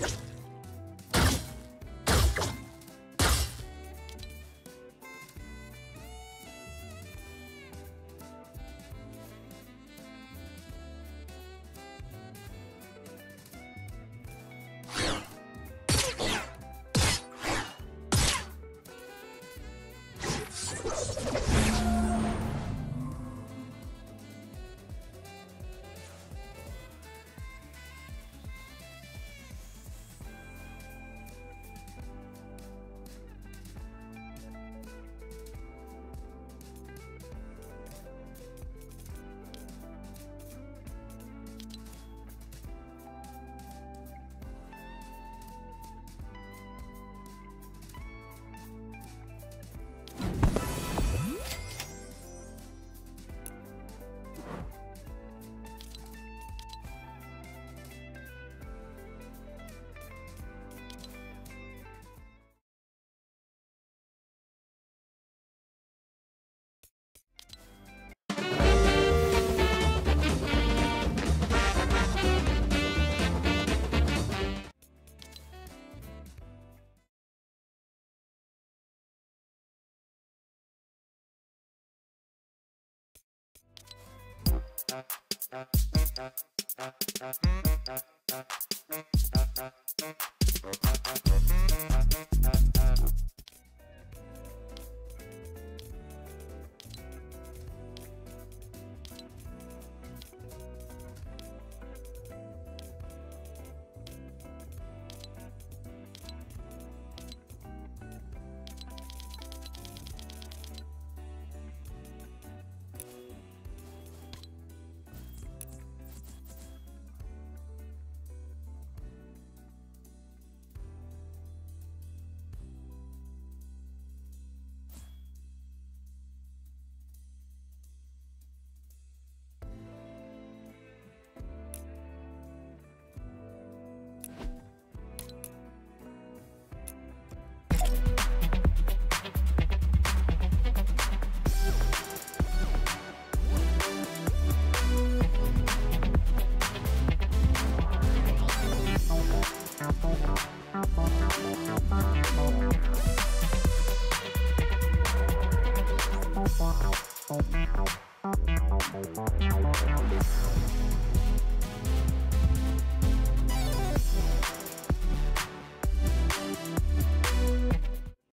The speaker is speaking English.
you Thank you.